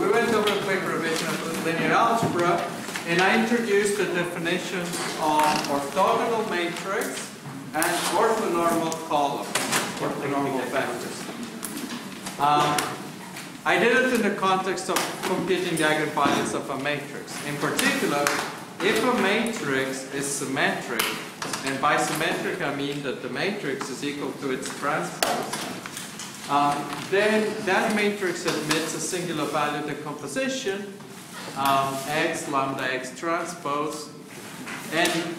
we went over a quick revision of linear algebra, and I introduced the definition of orthogonal matrix and orthonormal column, orthonormal vectors. Um, I did it in the context of computing the eigenvalues of a matrix. In particular, if a matrix is symmetric, and by symmetric I mean that the matrix is equal to its transpose, um, then that matrix admits a singular value decomposition, um, x lambda x transpose, and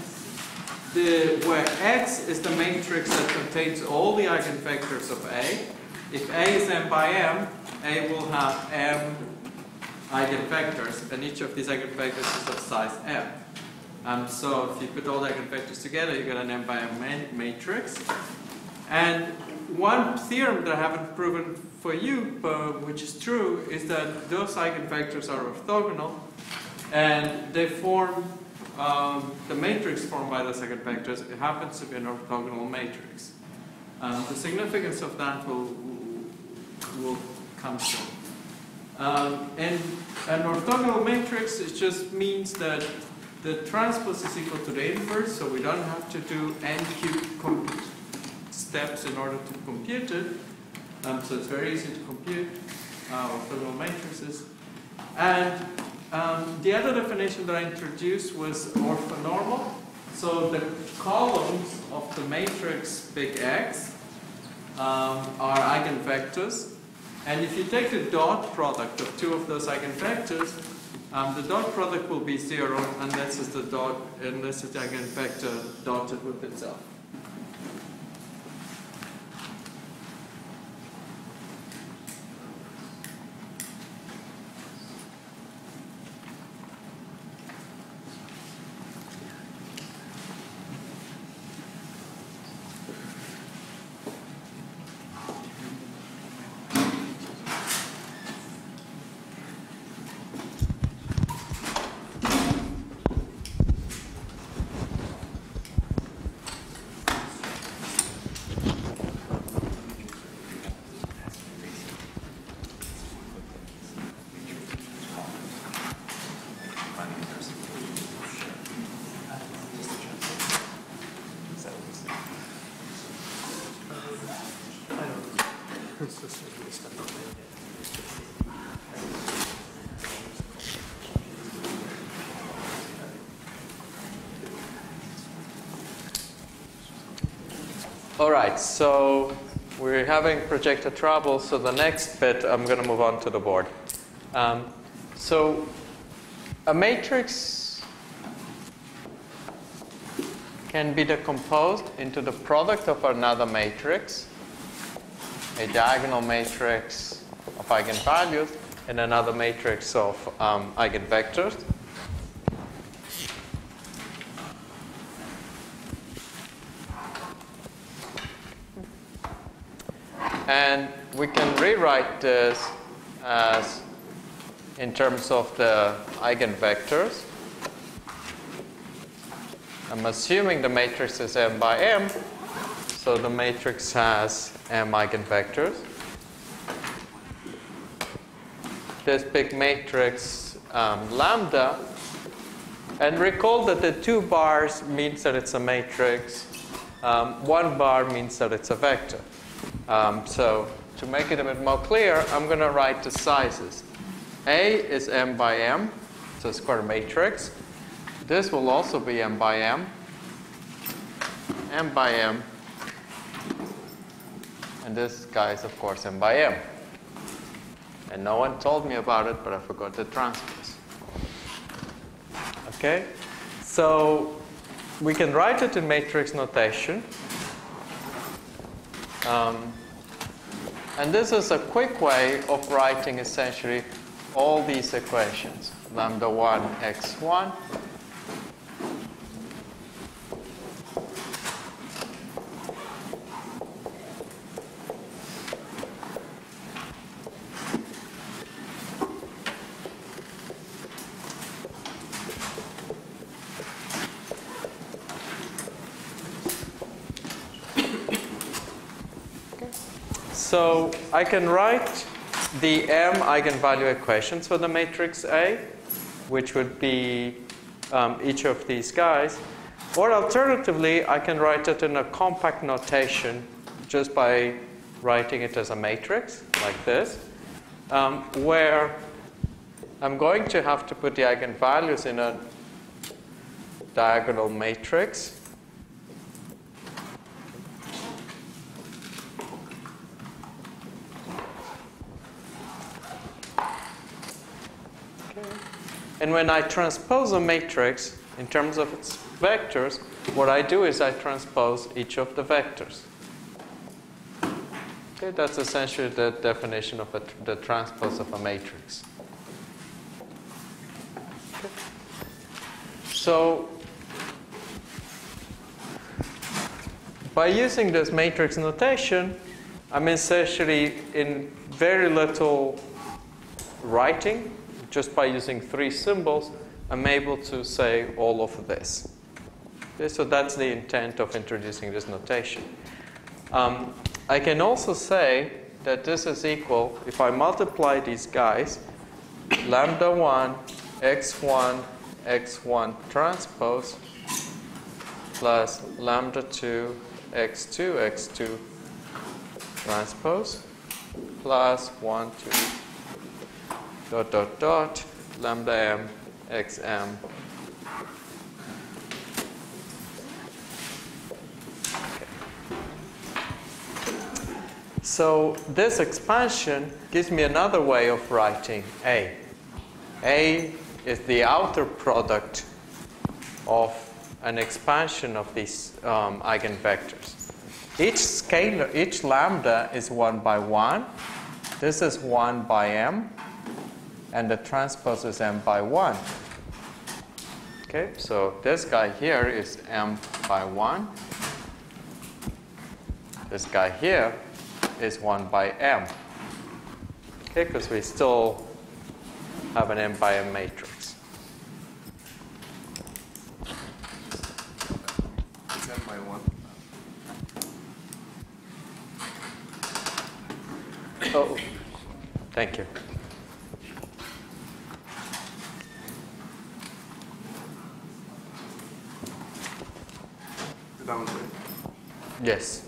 the, where x is the matrix that contains all the eigenvectors of A. If A is m by m, A will have m eigenvectors, and each of these eigenvectors is of size m. Um, so if you put all the eigenvectors together, you get an m by m matrix. And one theorem that I haven't proven for you, but which is true, is that those eigenvectors are orthogonal, and they form um, the matrix formed by those eigenvectors. It happens to be an orthogonal matrix. Um, the significance of that will will come soon. Um, and an orthogonal matrix it just means that the transpose is equal to the inverse, so we don't have to do n cubed steps in order to compute it. Um, so it's very easy to compute uh, orthogonal matrices. And um, the other definition that I introduced was orthonormal. So the columns of the matrix big X um, are eigenvectors. And if you take the dot product of two of those eigenvectors, um, the dot product will be zero unless it's the dot unless it's eigenvector dotted with itself. All right, so we're having projector trouble, so the next bit I'm going to move on to the board. Um, so a matrix can be decomposed into the product of another matrix, a diagonal matrix of eigenvalues, and another matrix of um, eigenvectors. And we can rewrite this as in terms of the eigenvectors. I'm assuming the matrix is m by m, so the matrix has m eigenvectors. This big matrix um, lambda, and recall that the two bars means that it's a matrix. Um, one bar means that it's a vector. Um, so to make it a bit more clear, I'm going to write the sizes. A is m by m, so square matrix. This will also be m by m, m by m, and this guy is, of course, m by m. And no one told me about it, but I forgot the transpose. Okay? So we can write it in matrix notation. Um, and this is a quick way of writing essentially all these equations. Lambda 1 x1 So I can write the m eigenvalue equations for the matrix A, which would be um, each of these guys. Or alternatively, I can write it in a compact notation just by writing it as a matrix, like this, um, where I'm going to have to put the eigenvalues in a diagonal matrix. And when I transpose a matrix in terms of its vectors, what I do is I transpose each of the vectors. Okay, that's essentially the definition of a, the transpose of a matrix. Okay. So, by using this matrix notation, I'm essentially in very little writing just by using three symbols, I'm able to say all of this. Okay, so that's the intent of introducing this notation. Um, I can also say that this is equal, if I multiply these guys, lambda 1, x1, x1 transpose, plus lambda 2, x2, x2 transpose, plus 1, 2, dot dot dot lambda m x m So this expansion gives me another way of writing A. A is the outer product of an expansion of these um, eigenvectors. Each scalar, each lambda is 1 by 1. This is 1 by m and the transpose is m by 1. Okay, so this guy here is m by 1. This guy here is 1 by m. Okay, because we still have an m by m matrix. It's m by 1. Oh, thank you. Downward. Yes.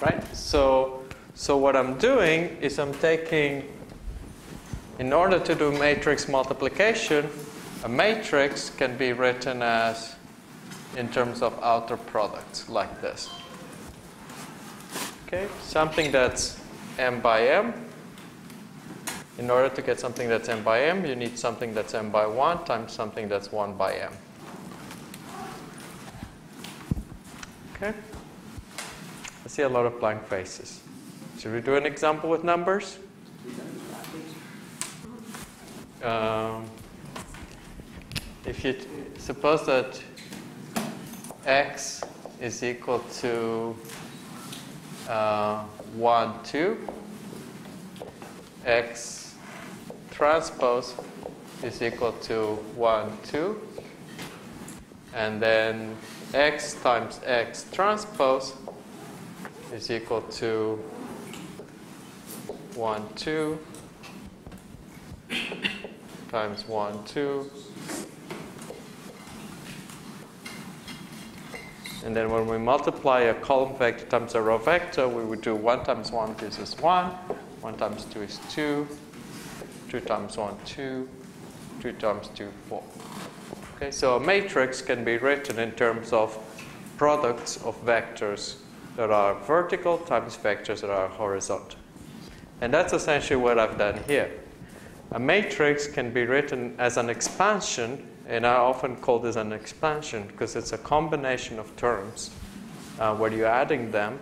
Right? So, so what I'm doing is I'm taking, in order to do matrix multiplication, a matrix can be written as in terms of outer products, like this. Okay? Something that's m by m. In order to get something that's m by m, you need something that's m by 1 times something that's 1 by m. Okay? I see a lot of blank faces. Should we do an example with numbers? Um, if you suppose that x is equal to uh, 1, 2, x transpose is equal to 1, 2, and then x times x transpose is equal to 1, 2 times 1, 2. And then when we multiply a column vector times a row vector, we would do 1 times 1 gives us 1, 1 times 2 is 2, 2 times 1, 2, 2 times 2, 4. Okay, so a matrix can be written in terms of products of vectors that are vertical times vectors that are horizontal. And that's essentially what I've done here. A matrix can be written as an expansion, and I often call this an expansion because it's a combination of terms uh, where you're adding them.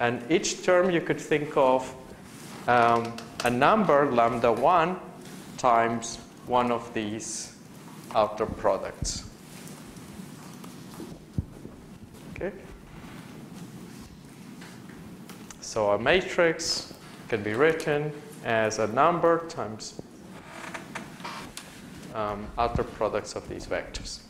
And each term you could think of um, a number, lambda 1, times one of these outer products. Okay? So a matrix can be written as a number times um, outer products of these vectors.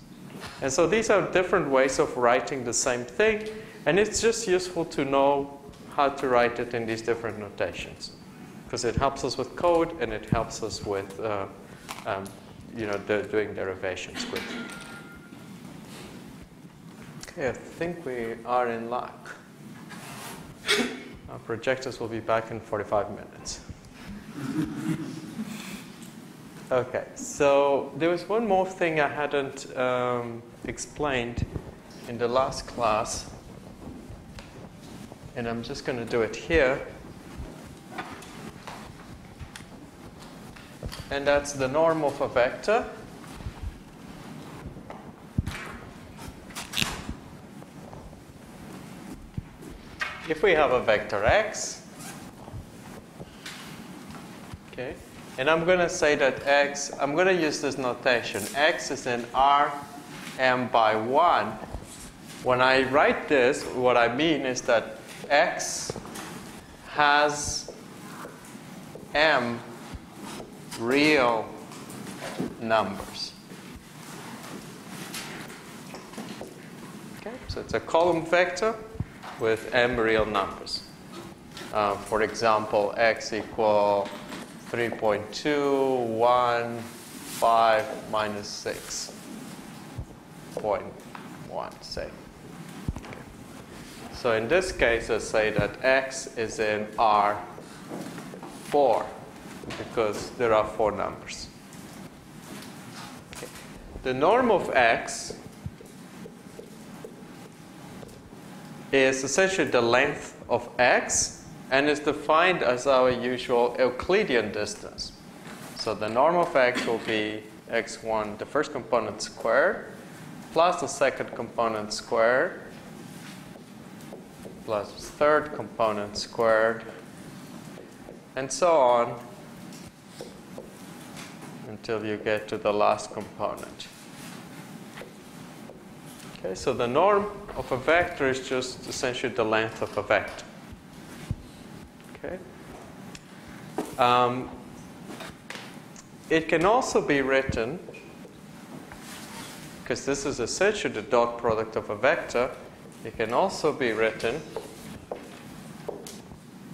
And so these are different ways of writing the same thing, and it's just useful to know how to write it in these different notations because it helps us with code and it helps us with uh, um, you know doing derivations quickly. Okay, I think we are in luck. Our projectors will be back in 45 minutes. Okay, so there was one more thing I hadn't um, explained in the last class, and I'm just going to do it here. And that's the norm of a vector. If we have a vector x, okay, and I'm going to say that x, I'm going to use this notation. x is in r m by 1. When I write this, what I mean is that x has m real numbers. Okay, so it's a column vector with m real numbers. Uh, for example, x equal 3.2, 1, 5, minus 6, 0.1, say. So in this case, let's say that x is in R4 because there are four numbers. Okay. The norm of x is essentially the length of x and is defined as our usual Euclidean distance. So the norm of x will be x1, the first component squared, plus the second component squared, third component squared, and so on until you get to the last component. Okay, so the norm of a vector is just essentially the length of a vector. Okay. Um, it can also be written, because this is essentially the dot product of a vector, it can also be written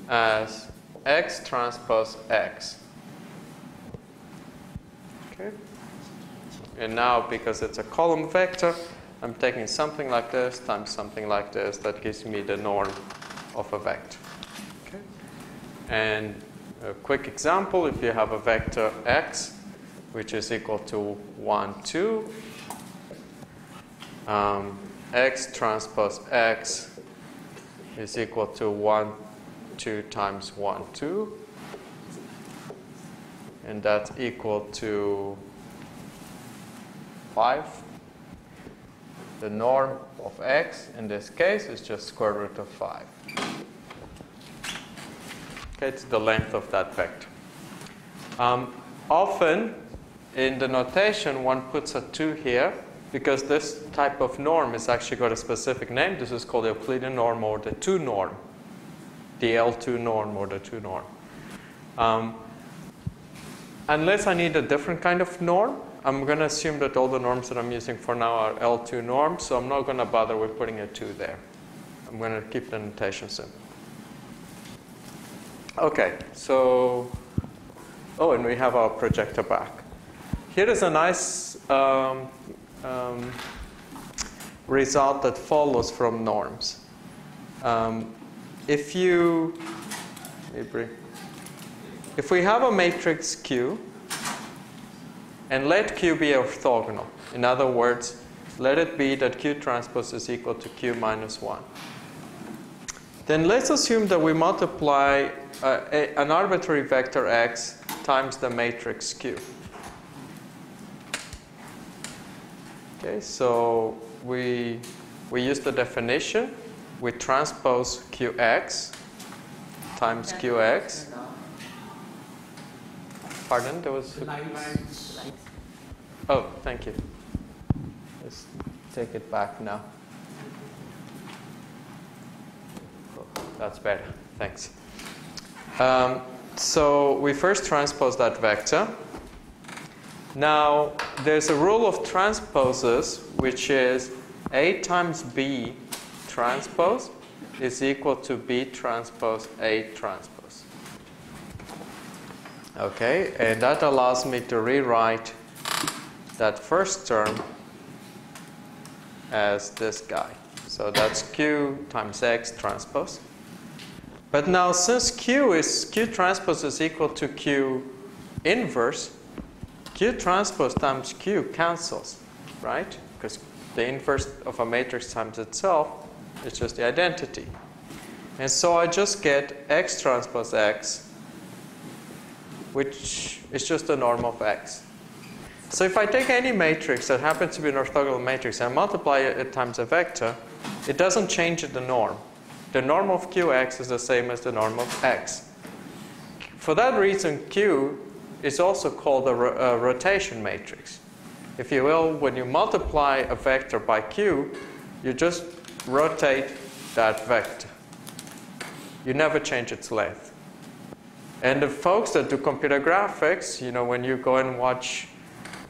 as x transpose x. Okay? And now, because it's a column vector, I'm taking something like this times something like this. That gives me the norm of a vector. Okay? And a quick example, if you have a vector x, which is equal to 1, 2, um, x transpose x is equal to 1, 2 times 1, 2. And that's equal to 5. The norm of x in this case is just square root of 5. Okay, it's the length of that vector. Um, often in the notation one puts a 2 here because this type of norm is actually got a specific name. This is called the Euclidean norm or the 2 norm, the L2 norm or the 2 norm. Um, unless I need a different kind of norm, I'm going to assume that all the norms that I'm using for now are L2 norms, so I'm not going to bother with putting a 2 there. I'm going to keep the notation simple. Okay, so, oh, and we have our projector back. Here is a nice um, um, result that follows from norms. Um, if you, if we have a matrix Q, and let Q be orthogonal, in other words, let it be that Q transpose is equal to Q minus 1. Then let's assume that we multiply uh, a, an arbitrary vector x times the matrix Q. Okay, so we, we use the definition. We transpose Qx times Qx. Pardon? There was. Oh, thank you. Let's take it back now. Oh, that's better. Thanks. Um, so we first transpose that vector. Now, there's a rule of transposes, which is A times B transpose is equal to B transpose A transpose. Okay, and that allows me to rewrite that first term as this guy. So that's Q times X transpose. But now since Q is Q transpose is equal to Q inverse, Q transpose times Q cancels, right? Because the inverse of a matrix times itself is just the identity. And so I just get X transpose X, which is just the norm of X. So if I take any matrix that happens to be an orthogonal matrix and multiply it times a vector, it doesn't change the norm. The norm of Qx is the same as the norm of X. For that reason, Q is also called a, ro a rotation matrix. If you will, when you multiply a vector by Q, you just rotate that vector. You never change its length. And the folks that do computer graphics, you know, when you go and watch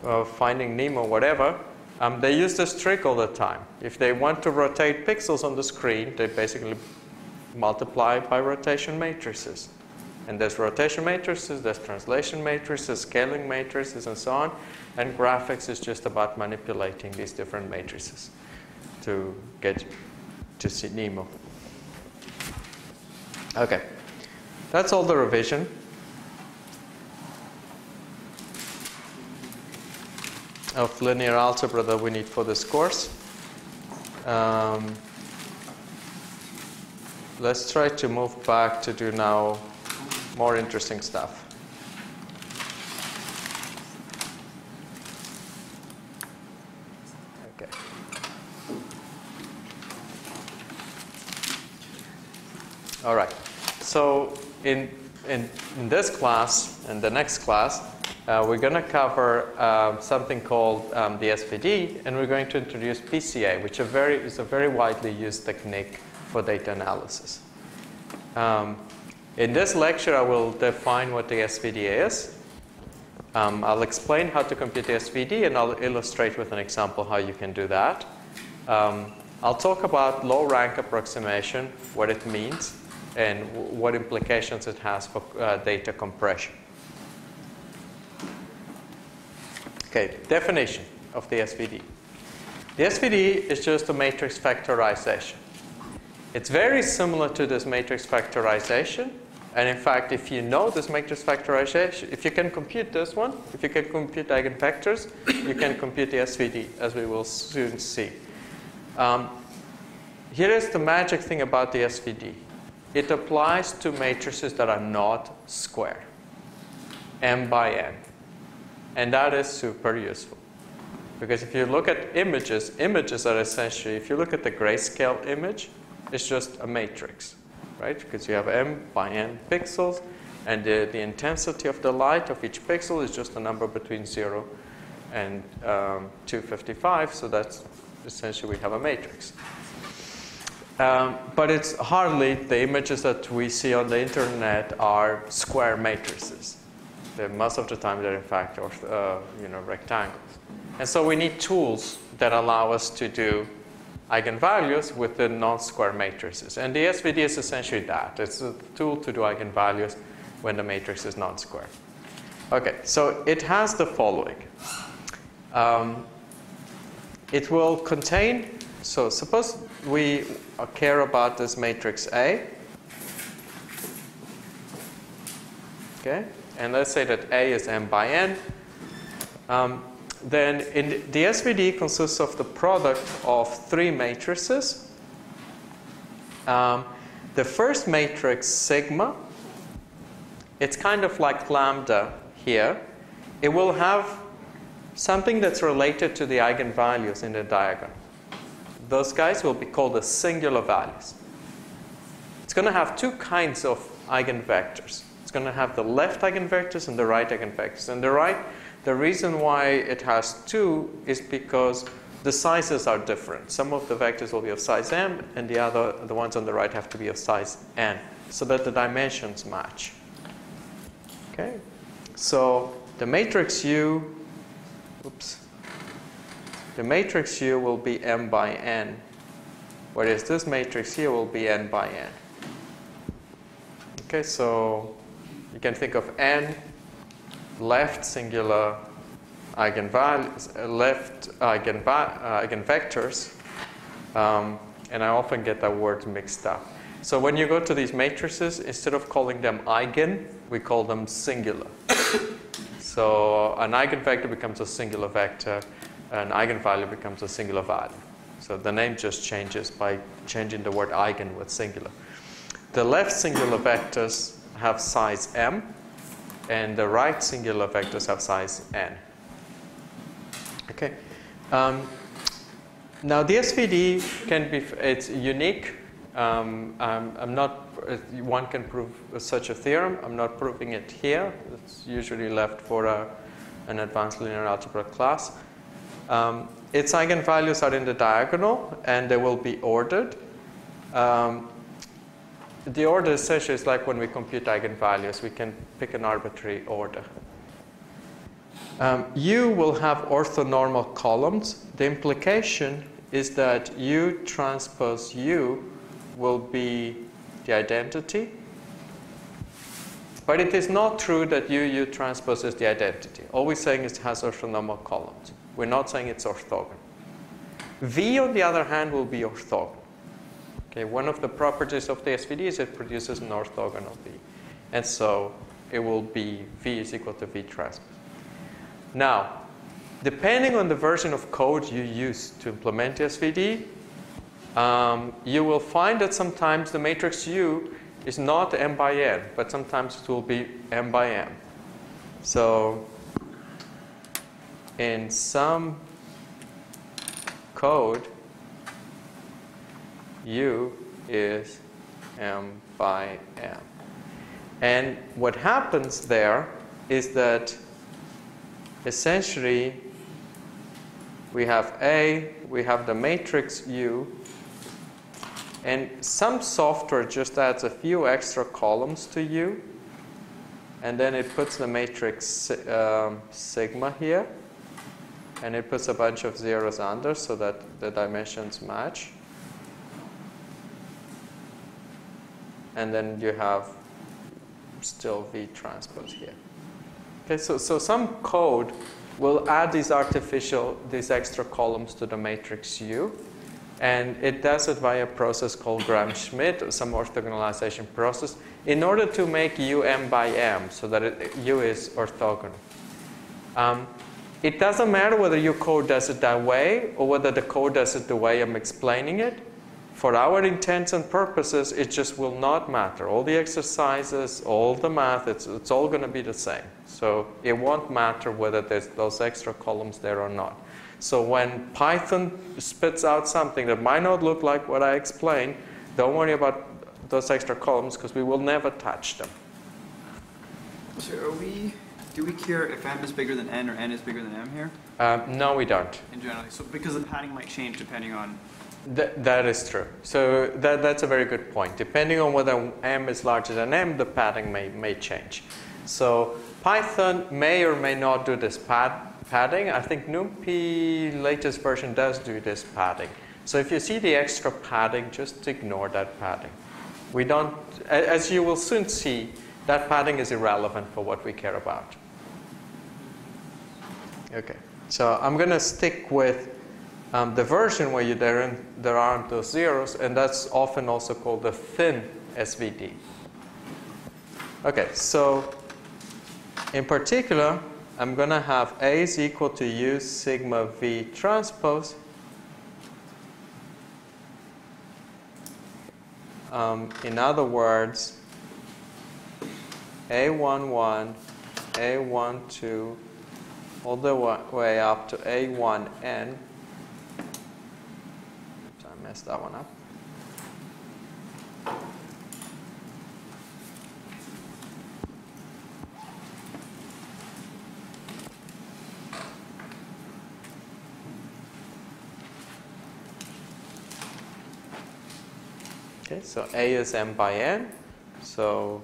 uh, Finding Nemo, whatever, um, they use this trick all the time. If they want to rotate pixels on the screen, they basically multiply by rotation matrices. And there's rotation matrices, there's translation matrices, scaling matrices, and so on. And graphics is just about manipulating these different matrices to get to see Nemo. Okay, that's all the revision. of linear algebra that we need for this course. Um, let's try to move back to do now more interesting stuff. Okay. All right. So in, in, in this class and the next class, uh, we're going to cover um, something called um, the SVD, and we're going to introduce PCA, which very, is a very widely used technique for data analysis. Um, in this lecture, I will define what the SVD is. Um, I'll explain how to compute the SVD, and I'll illustrate with an example how you can do that. Um, I'll talk about low rank approximation, what it means, and what implications it has for uh, data compression. Okay, definition of the SVD. The SVD is just a matrix factorization. It's very similar to this matrix factorization. And in fact, if you know this matrix factorization, if you can compute this one, if you can compute eigenvectors, you can compute the SVD, as we will soon see. Um, here is the magic thing about the SVD. It applies to matrices that are not square, m by n. And that is super useful. Because if you look at images, images are essentially, if you look at the grayscale image, it's just a matrix, right? Because you have m by n pixels, and the, the intensity of the light of each pixel is just a number between 0 and um, 255, so that's essentially we have a matrix. Um, but it's hardly the images that we see on the internet are square matrices most of the time they're in fact uh, you know, rectangles. And so we need tools that allow us to do eigenvalues with the non-square matrices. And the SVD is essentially that. It's a tool to do eigenvalues when the matrix is non-square. Okay, so it has the following. Um, it will contain, so suppose we care about this matrix A. Okay, and let's say that A is m by n, um, then in the SVD consists of the product of three matrices. Um, the first matrix, sigma, it's kind of like lambda here. It will have something that's related to the eigenvalues in the diagram. Those guys will be called the singular values. It's going to have two kinds of eigenvectors. It's going to have the left eigenvectors and the right eigenvectors. And the right, the reason why it has two is because the sizes are different. Some of the vectors will be of size m, and the other, the ones on the right have to be of size n, so that the dimensions match. Okay, so the matrix U, oops, the matrix U will be m by n whereas this matrix here will be n by n. Okay, so you can think of n left singular eigenvalues, uh, left eigenva uh, eigenvectors, um, and I often get that word mixed up. So when you go to these matrices, instead of calling them eigen, we call them singular. so an eigenvector becomes a singular vector, an eigenvalue becomes a singular value. So the name just changes by changing the word eigen with singular. The left singular vectors have size m, and the right singular vectors have size n. Okay. Um, now the SVD can be, it's unique. Um, I'm, I'm, not, one can prove such a theorem. I'm not proving it here. It's usually left for a, an advanced linear algebra class. Um, its eigenvalues are in the diagonal and they will be ordered. Um, the order essentially is like when we compute eigenvalues, we can pick an arbitrary order. Um, U will have orthonormal columns. The implication is that U transpose U will be the identity. But it is not true that U, U transpose is the identity. All we're saying is it has orthonormal columns. We're not saying it's orthogonal. V, on the other hand, will be orthogonal. Okay, one of the properties of the SVD is it produces an orthogonal V. And so it will be V is equal to V transpose. Now, depending on the version of code you use to implement SVD, um, you will find that sometimes the matrix U is not m by n, but sometimes it will be m by m. So in some code, U is m by m. And what happens there is that essentially we have A, we have the matrix U, and some software just adds a few extra columns to U, and then it puts the matrix um, sigma here, and it puts a bunch of zeros under so that the dimensions match. And then you have still V transpose here. Okay, so, so some code will add these artificial, these extra columns to the matrix U. And it does it via a process called Gram-Schmidt, some orthogonalization process, in order to make U m by m, so that it, U is orthogonal. Um, it doesn't matter whether your code does it that way or whether the code does it the way I'm explaining it. For our intents and purposes, it just will not matter. All the exercises, all the math, it's, it's all going to be the same. So it won't matter whether there's those extra columns there or not. So when Python spits out something that might not look like what I explained, don't worry about those extra columns because we will never touch them. So are we, do we care if m is bigger than n or n is bigger than m here? Um, no, we don't. In general, so because the padding might change depending on Th that is true. So that, that's a very good point. Depending on whether m is larger than m, the padding may, may change. So Python may or may not do this pad, padding. I think NumPy latest version does do this padding. So if you see the extra padding, just ignore that padding. We don't, as you will soon see, that padding is irrelevant for what we care about. Okay, so I'm going to stick with um, the version where you, there, there aren't those zeros, and that's often also called the thin SVD. Okay, so in particular, I'm going to have A is equal to U sigma V transpose. Um, in other words, A11, A12, all the way up to A1n messed that one up. Okay, so A is m by n. So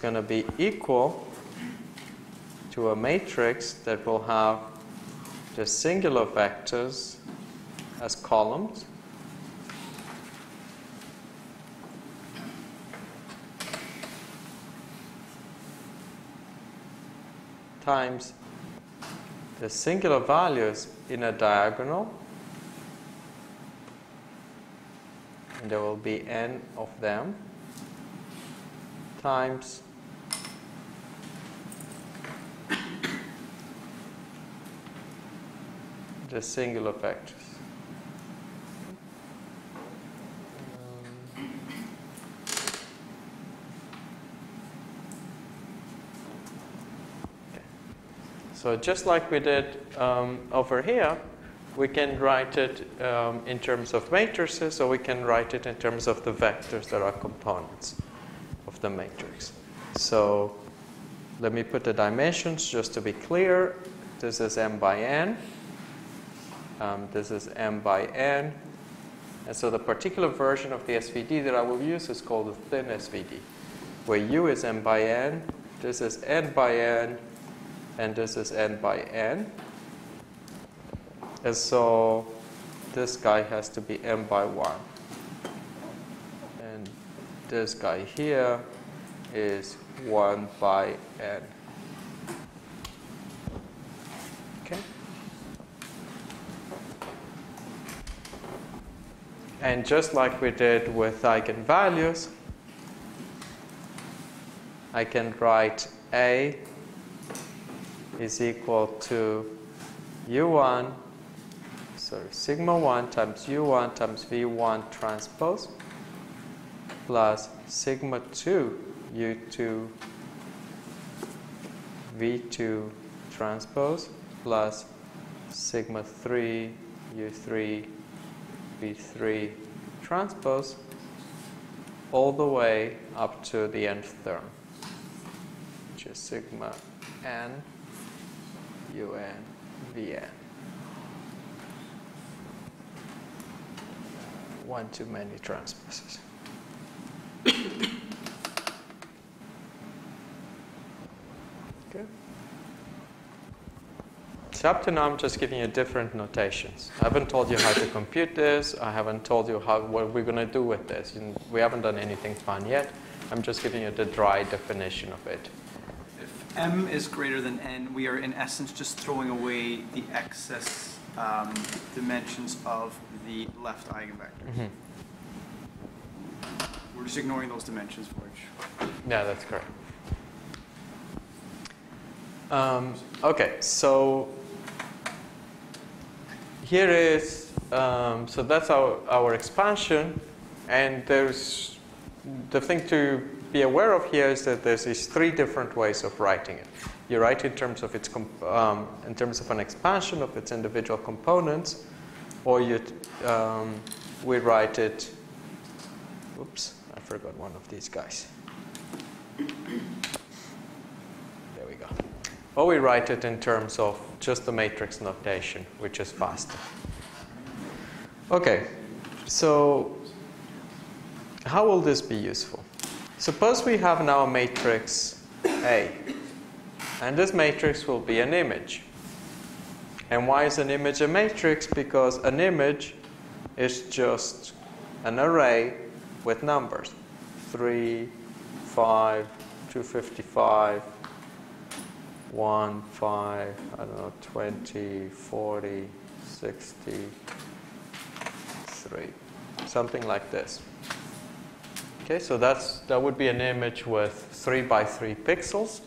going to be equal to a matrix that will have the singular vectors as columns. times the singular values in a diagonal and there will be n of them times the singular vectors. Okay. So just like we did um, over here, we can write it um, in terms of matrices, or we can write it in terms of the vectors that are components of the matrix. So let me put the dimensions just to be clear. This is m by n. Um, this is m by n. And so the particular version of the SVD that I will use is called the thin SVD, where u is m by n, this is n by n, and this is n by n. And so this guy has to be m by 1. And this guy here is 1 by n. Okay? And just like we did with eigenvalues, I can write A is equal to U1 sorry, sigma 1 times u1 times v1 transpose plus sigma 2 u2 v2 transpose plus sigma 3 u3 v3 transpose all the way up to the nth term, which is sigma n un vn. one too many transposes. okay. So up to now, I'm just giving you different notations. I haven't told you how to compute this. I haven't told you how what we're going to do with this. We haven't done anything fun yet. I'm just giving you the dry definition of it. If m is greater than n, we are in essence just throwing away the excess um, dimensions of the left eigenvector. Mm-hmm. We're just ignoring those dimensions for each. Yeah, that's correct. Um, okay, so here is, um, so that's our, our expansion, and there's, the thing to be aware of here is that there's these three different ways of writing it. You write in terms of its, um, in terms of an expansion of its individual components, or you, um, we write it, oops, I forgot one of these guys. Or we write it in terms of just the matrix notation, which is faster. Okay, so how will this be useful? Suppose we have now a matrix A, and this matrix will be an image. And why is an image a matrix? Because an image is just an array with numbers 3, 5, 255, 1, 5, I don't know, 20, 40, 60, 3, something like this. Okay, so that's, that would be an image with 3 by 3 pixels,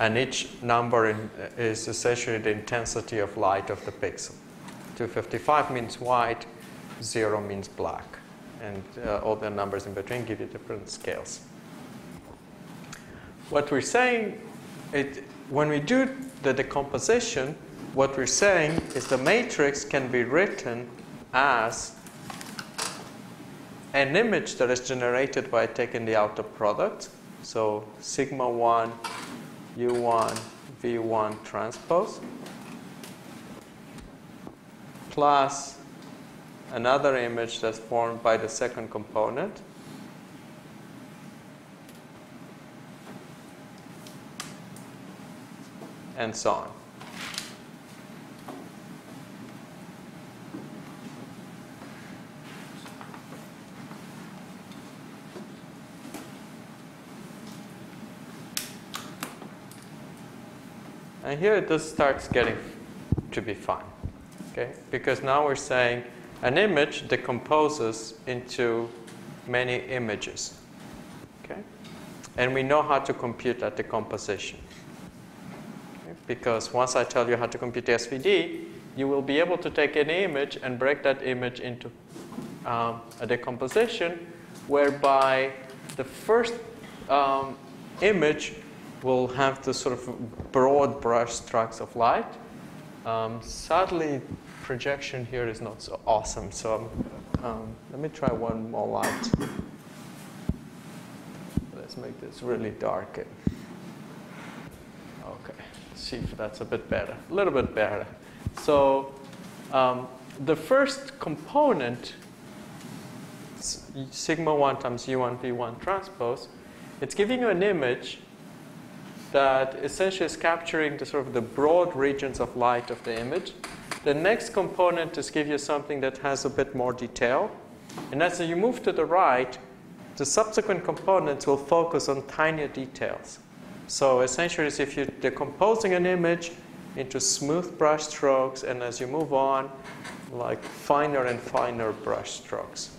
and each number in, is essentially the intensity of light of the pixel. 255 means white, 0 means black, and uh, all the numbers in between give you different scales. What we're saying, it, when we do the decomposition, what we're saying is the matrix can be written as an image that is generated by taking the outer product. So sigma 1, u1, v1 transpose plus another image that's formed by the second component. And so on. And here it this starts getting to be fun. Okay? Because now we're saying an image decomposes into many images. Okay? And we know how to compute that decomposition. Because once I tell you how to compute SVD, you will be able to take any image and break that image into um, a decomposition whereby the first um, image will have the sort of broad brush strokes of light. Um, sadly, projection here is not so awesome, so um, let me try one more light. Let's make this really dark. See if that's a bit better, a little bit better. So um, the first component, sigma 1 times u1 v1 transpose, it's giving you an image that essentially is capturing the sort of the broad regions of light of the image. The next component is give you something that has a bit more detail. And as you move to the right, the subsequent components will focus on tinier details. So essentially, if you're decomposing an image into smooth brush strokes, and as you move on, like finer and finer brush strokes.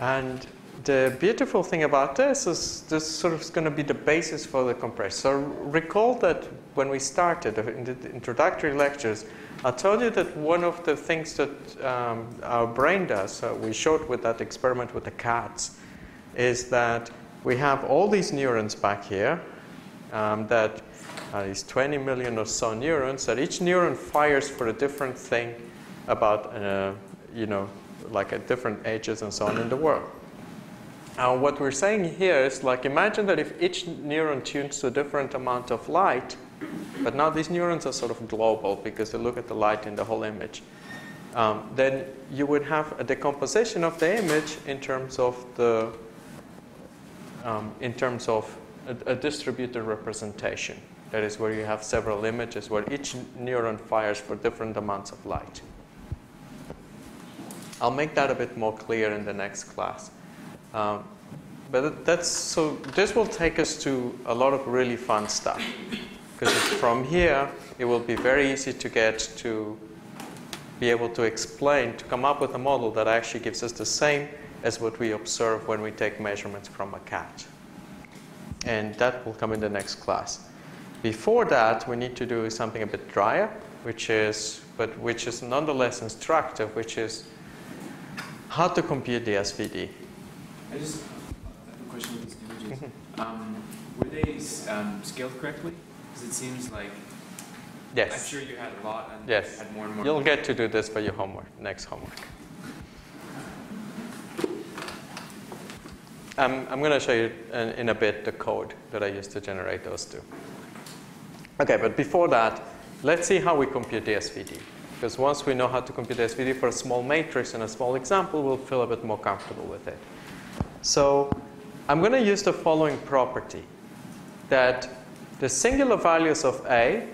And the beautiful thing about this is this sort of is going to be the basis for the compressor. So recall that when we started in the introductory lectures, I told you that one of the things that um, our brain does, uh, we showed with that experiment with the cats, is that we have all these neurons back here um, that uh, these 20 million or so neurons, that each neuron fires for a different thing about, uh, you know, like at different ages and so on in the world. Now, what we're saying here is like imagine that if each neuron tunes to a different amount of light, but now these neurons are sort of global because they look at the light in the whole image, um, then you would have a decomposition of the image in terms of the um, in terms of a, a distributed representation. That is where you have several images where each neuron fires for different amounts of light. I'll make that a bit more clear in the next class. Um, but that's so. This will take us to a lot of really fun stuff because from here it will be very easy to get to be able to explain to come up with a model that actually gives us the same as what we observe when we take measurements from a cat. And that will come in the next class. Before that, we need to do something a bit drier, which is, but which is nonetheless instructive, which is how to compute the SVD. I just have a question with these images. Um, were they um, scaled correctly? Because it seems like Yes. I'm sure you had a lot and Yes. had more and more. You'll get to do this for your homework, next homework. Um, I'm going to show you in, in a bit the code that I used to generate those two. Okay, but before that, let's see how we compute the SVD. Because once we know how to compute the SVD for a small matrix and a small example, we'll feel a bit more comfortable with it. So I'm going to use the following property, that the singular values of A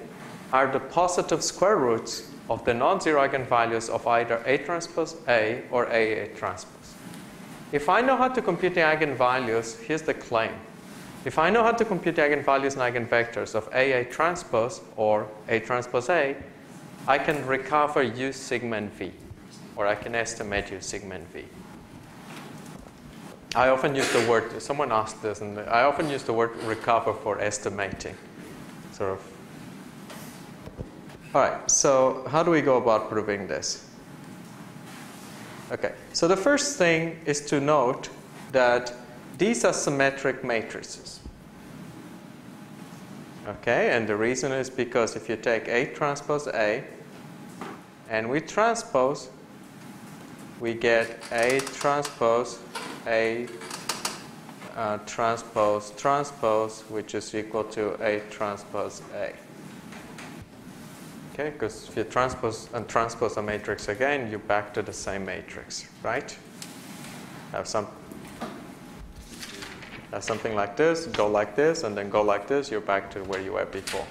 are the positive square roots of the non-zero eigenvalues of either A transpose A or AA transpose. If I know how to compute the eigenvalues, here's the claim. If I know how to compute the eigenvalues and eigenvectors of AA transpose or A transpose A, I can recover U sigma and V, or I can estimate U sigma and V. I often use the word, someone asked this, and I often use the word recover for estimating, sort of. All right, so how do we go about proving this? Okay, so the first thing is to note that these are symmetric matrices. Okay, and the reason is because if you take A transpose A and we transpose, we get A transpose A uh, transpose transpose, which is equal to A transpose A. Okay, because if you transpose and transpose a matrix again, you're back to the same matrix, right? Have some have something like this, go like this, and then go like this, you're back to where you were before.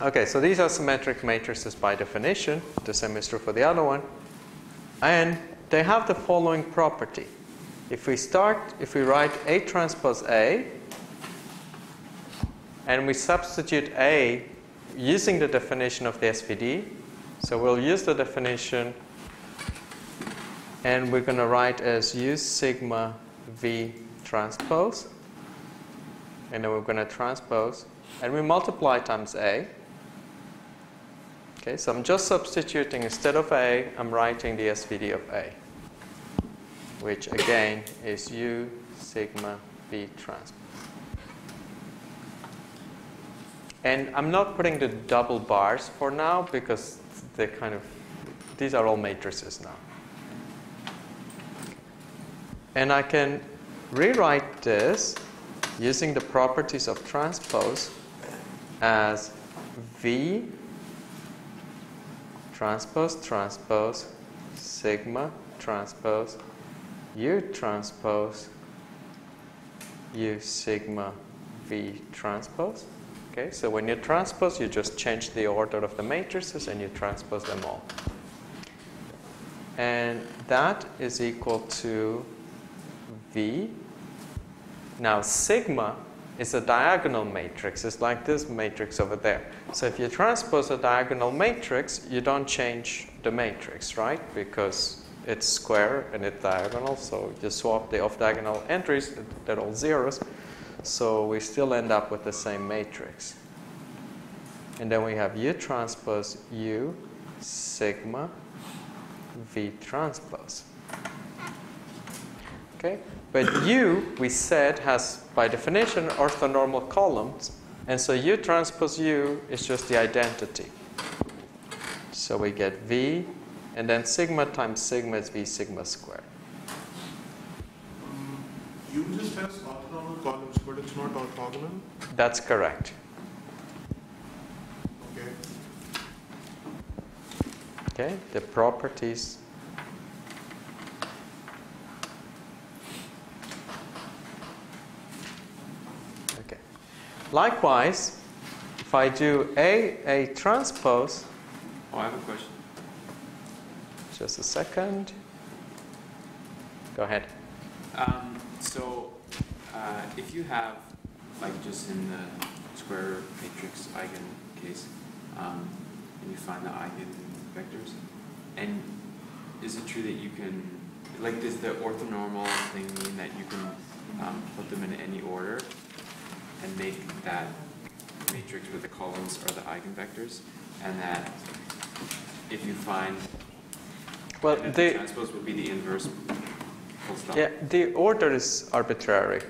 Okay, so these are symmetric matrices by definition. The same is true for the other one. And they have the following property. If we start, if we write A transpose A, and we substitute A using the definition of the SVD, so we'll use the definition and we're going to write as U sigma V transpose. And then we're going to transpose. And we multiply times A. Okay, so I'm just substituting instead of A, I'm writing the SVD of A. Which again is U sigma V transpose. And I'm not putting the double bars for now because they kind of, these are all matrices now. And I can rewrite this using the properties of transpose as V transpose transpose sigma transpose U transpose U sigma V transpose. Okay, so when you transpose, you just change the order of the matrices and you transpose them all. And that is equal to V. Now, sigma is a diagonal matrix. It's like this matrix over there. So if you transpose a diagonal matrix, you don't change the matrix, right? Because it's square and it's diagonal, so you swap the off-diagonal entries, they're all zeros. So we still end up with the same matrix. And then we have U transpose U sigma V transpose. Okay? But U, we said, has by definition orthonormal columns. And so U transpose U is just the identity. So we get V, and then sigma times sigma is V sigma squared. U just has orthogonal columns, but it's not orthogonal. That's correct. Okay. Okay, the properties. Okay. Likewise, if I do A, A transpose, Oh, I have a question. just a second. Go ahead. Um, so, uh, if you have, like just in the square matrix eigen case, um, and you find the eigen vectors, and is it true that you can, like, does the orthonormal thing mean that you can um, put them in any order and make that matrix where the columns are the eigenvectors, and that if you find Well, the the, transpose would be the inverse yeah, the order is arbitrary.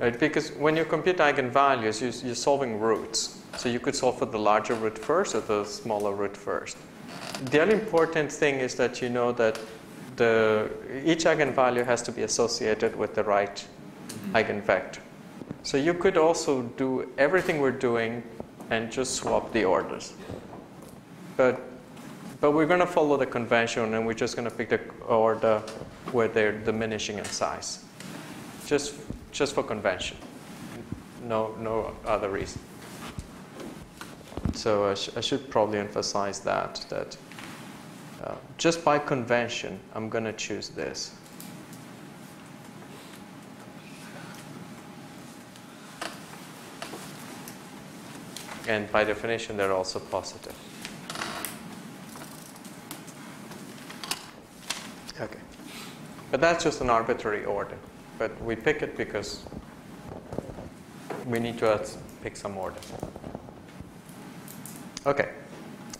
Right? Because when you compute eigenvalues, you, you're solving roots. So you could solve for the larger root first or the smaller root first. The other important thing is that you know that the, each eigenvalue has to be associated with the right mm-hmm. eigenvector. So you could also do everything we're doing and just swap the orders. But, but we're going to follow the convention and we're just going to pick the order where they're diminishing in size. Just, just for convention. No, no other reason. So I, sh- I should probably emphasize that, that uh, just by convention, I'm going to choose this. And by definition, they're also positive. Okay. But that's just an arbitrary order. But we pick it because we need to pick some order. Okay.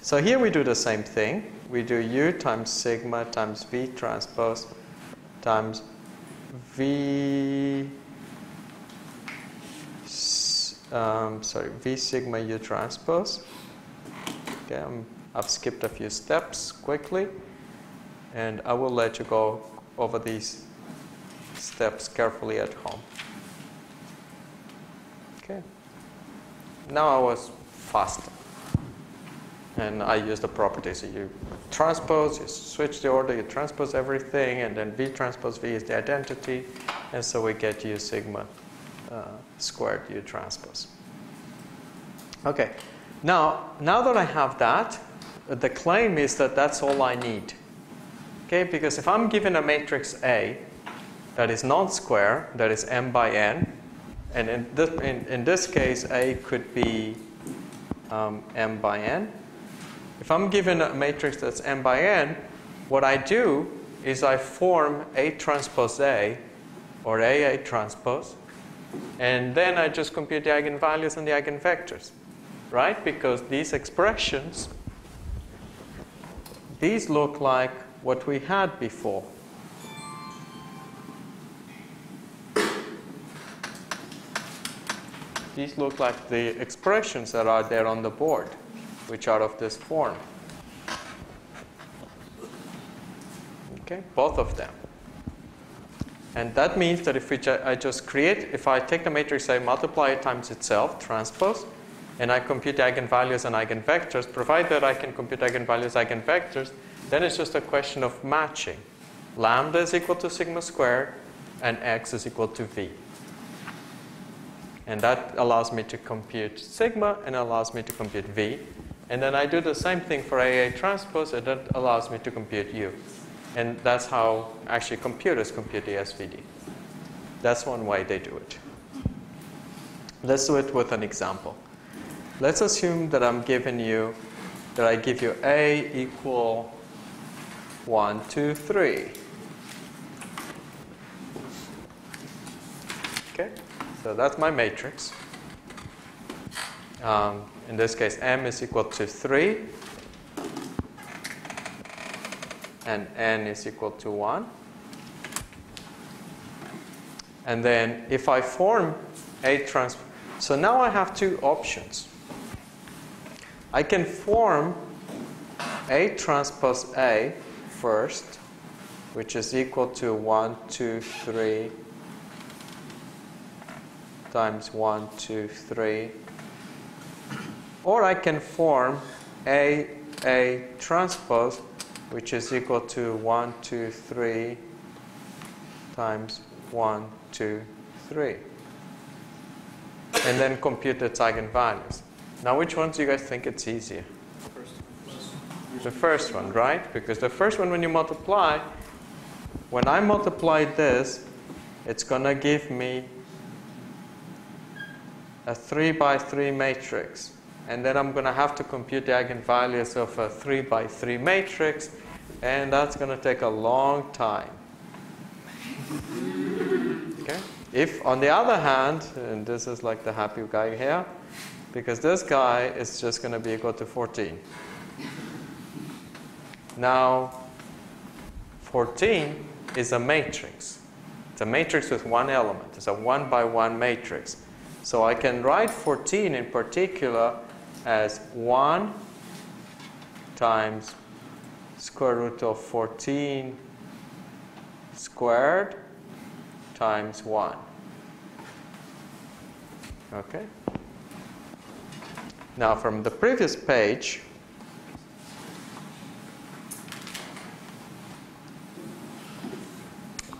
So here we do the same thing. We do U times sigma times V transpose times V um, sorry, V sigma U transpose. Okay, I'm, I've skipped a few steps quickly, and I will let you go over these steps carefully at home. Okay. Now I was fast And I use the property. So you transpose, you switch the order, you transpose everything, and then V transpose V is the identity. And so we get U sigma squared U transpose. Okay, now, now that I have that, the claim is that that's all I need. Okay, because if I'm given a matrix A that is non-square, that is m by n, and in this, in, in this case, A could be um, m by n. If I'm given a matrix that's m by n, what I do is I form A transpose A, or AA transpose, and then I just compute the eigenvalues and the eigenvectors, right? Because these expressions, these look like what we had before. These look like the expressions that are there on the board, which are of this form. Okay, both of them. And that means that if we ju I just create, if I take the matrix, I multiply it times itself, transpose, and I compute eigenvalues and eigenvectors, provided I can compute eigenvalues, eigenvectors, then it's just a question of matching. Lambda is equal to sigma squared, and x is equal to v. And that allows me to compute sigma and allows me to compute v. And then I do the same thing for AA transpose, and that allows me to compute u. And that's how actually computers compute the SVD. That's one way they do it. Let's do it with an example. Let's assume that I'm giving you, that I give you A equal 1, 2, 3. Okay, so that's my matrix. Um, in this case, M is equal to 3 and n is equal to 1. And then if I form A trans, so now I have two options. I can form A transpose A first, which is equal to 1, 2, 3 times 1, 2, 3. Or I can form A, A transpose which is equal to 1, 2, 3 times 1, 2, 3. And then compute its eigenvalues. Now, which ones do you guys think it's easier? The first one, right? Because the first one, when you multiply, when I multiply this, it's going to give me a 3 by 3 matrix. And then I'm going to have to compute the eigenvalues of a 3 by 3 matrix and that's going to take a long time. Okay? If, on the other hand, and this is like the happy guy here, because this guy is just going to be equal to 14. Now, 14 is a matrix. It's a matrix with one element. It's a one by one matrix. So I can write 14 in particular as 1 times square root of 14 squared times 1. Okay? Now, from the previous page,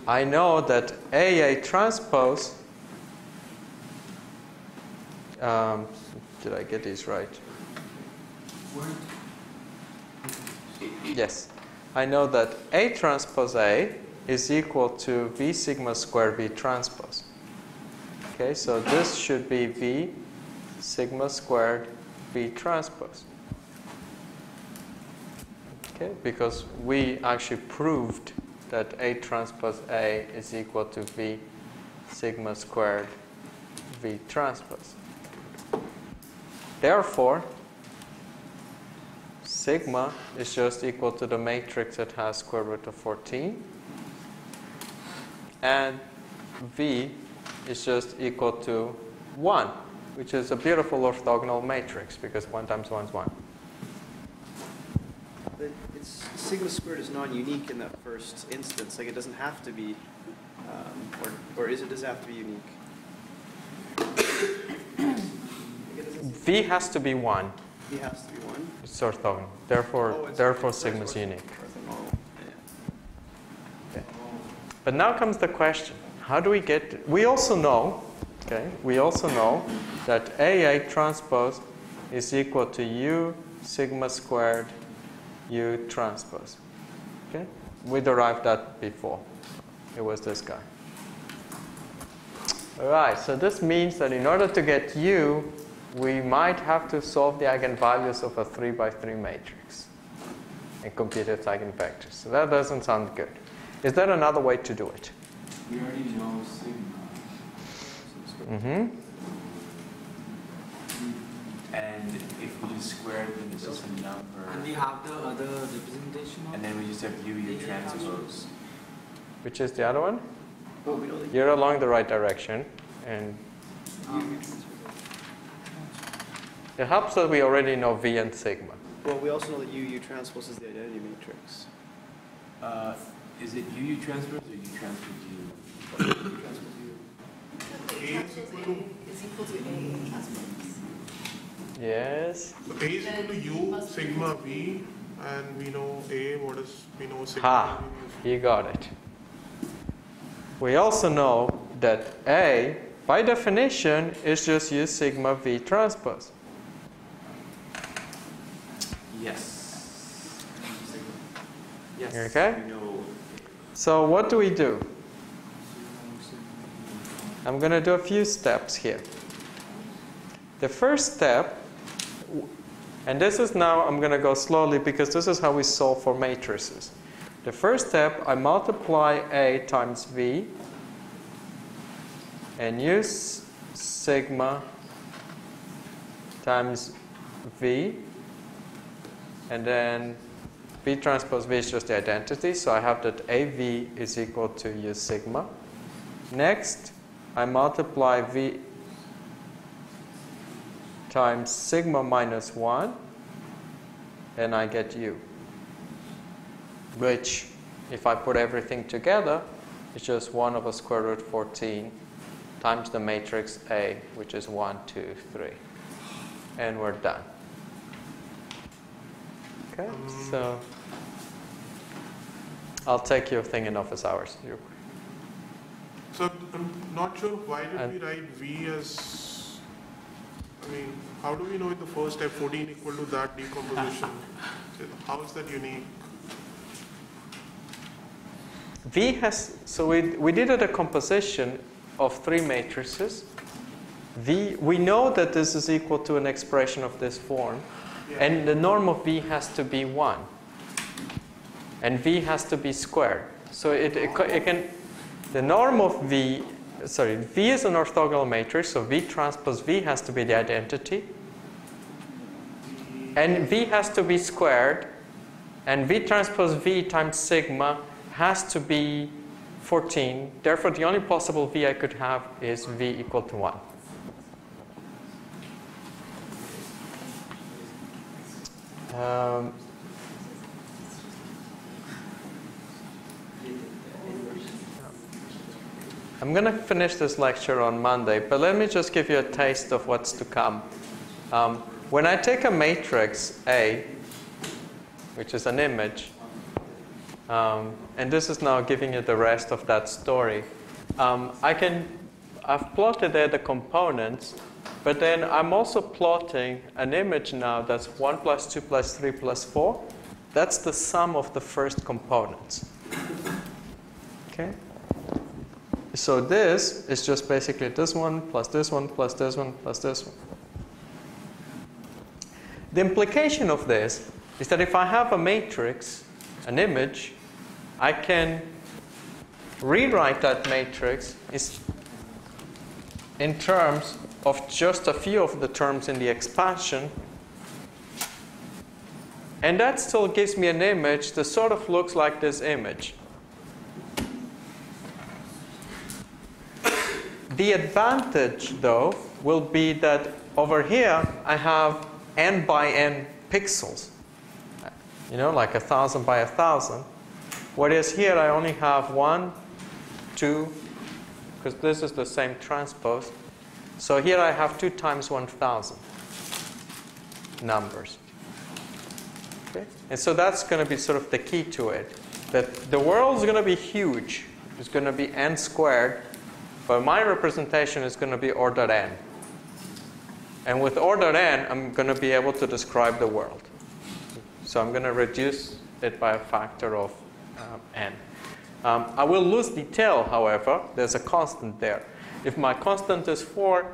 I know that AA transpose, um, did I get this right? Yes. I know that A transpose A is equal to V sigma squared V transpose. Okay, so this should be V sigma squared V transpose. Okay, because we actually proved that A transpose A is equal to V sigma squared V transpose. Therefore, sigma is just equal to the matrix that has square root of 14. And V is just equal to 1, which is a beautiful orthogonal matrix because 1 times 1 is 1. But sigma squared is non-unique in that first instance. Like it doesn't have to be, um, or, or is it does it have to be unique? Like, it doesn't- V has to be 1. V has to be one. It's orthogonal. Therefore, Oh, it's- therefore it's sigma is unique. Oh, yeah. But now comes the question. How do we get, we also know, okay, we also know that AA transpose is equal to U sigma squared U transpose. Okay? We derived that before. It was this guy. All right, so this means that in order to get U, we might have to solve the eigenvalues of a 3 by 3 matrix and compute its eigenvectors. So that doesn't sound good. Is there another way to do it? We already know sigma. Mm-hmm. And if we just square it, then it's just a number. And we have the other representation And then we just have u u transpose. Which is the other one? Well, we know that You're along the right direction, and um, it helps that we already know V and sigma. Well, we also know that UU transpose is the identity matrix. Uh, is it u u transpose or u transpose u? A is equal to, is equal to A transpose. Yes. so A is equal to U sigma V, and we know A, what is, we know sigma. Ha. You got it. We also know that A, by definition, is just U sigma V transpose. Yes. Yes. Okay. So what do we do? I'm going to do a few steps here. The first step, and this is now, I'm going to go slowly because this is how we solve for matrices. The first step, I multiply A times V and use sigma times V and then V transpose V is just the identity, so I have that AV is equal to U sigma. Next, I multiply V times sigma minus 1, and I get U. Which, if I put everything together, is just 1 over square root 14 times the matrix A, which is 1, 2, 3. And we're done. Okay, so I'll take your thing in office hours. So I'm not sure why did And- we write V as, I mean, how do we know in the first step 14 equal to that decomposition? So How is that unique? V has, so we, we did a decomposition of three matrices. V, we know that this is equal to an expression of this form, and the norm of V has to be 1. And V has to be squared. So it, it, it can, the norm of V, sorry, V is an orthogonal matrix, so V transpose V has to be the identity. And V has to be squared, and V transpose V times sigma has to be 14. Therefore, the only possible V I could have is V equal to 1. Um, I'm going to finish this lecture on Monday, but let me just give you a taste of what's to come. Um, when I take a matrix A, which is an image, um, and this is now giving you the rest of that story. Um, I can, I've plotted there the components, but then I'm also plotting an image now that's 1 plus 2 plus 3 plus 4. That's the sum of the first components. Okay? So this is just basically this one plus this one plus this one plus this one. The implication of this is that if I have a matrix, an image, I can rewrite that matrix in terms of just a few of the terms in the expansion. And that still gives me an image that sort of looks like this image. The advantage, though, will be that over here I have n by n pixels. You know, like a thousand by a thousand. Whereas here I only have one, two, because this is the same transpose. So here I have two times 1,000. numbers. Okay? And so that's going to be sort of the key to it. That the world is going to be huge. It's going to be n squared, but my representation is going to be order n. And with order n, I'm going to be able to describe the world. So I'm going to reduce it by a factor of um, n. Um, I will lose detail, however. There's a constant there. If my constant is 4,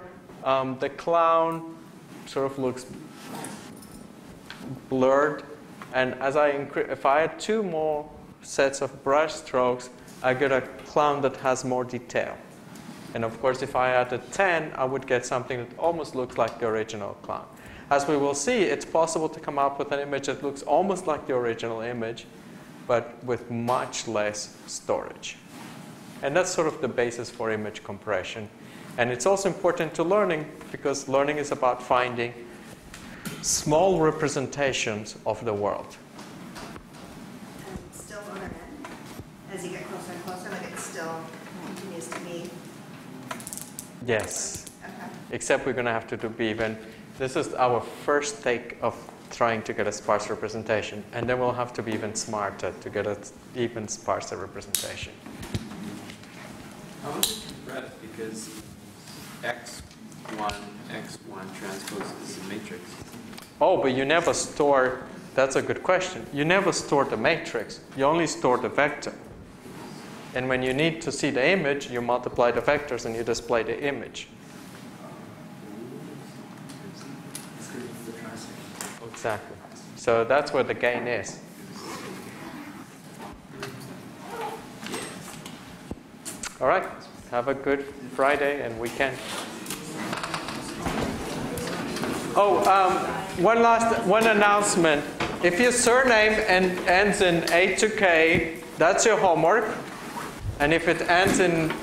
um, the clown sort of looks blurred. And as I if I add two more sets of brush strokes, I get a clown that has more detail. And of course, if I added 10, I would get something that almost looks like the original clown. As we will see, it's possible to come up with an image that looks almost like the original image, but with much less storage. And that's sort of the basis for image compression. And it's also important to learning because learning is about finding small representations of the world. And still on an as you get closer and closer, like it still continues to be, Yes, okay. except we're going to have to do even. This is our first take of trying to get a sparse representation, and then we'll have to be even smarter to get an even sparser representation. How is it compressed? Because x1, x1 transpose is a matrix. Oh, but you never store, that's a good question. You never store the matrix, you only store the vector. And when you need to see the image, you multiply the vectors and you display the image. It's because of the translation. Exactly. So that's where the gain is. All right. Have a good Friday and weekend. Oh, um, one last one announcement. If your surname ends in A to K, that's your homework. And if it ends in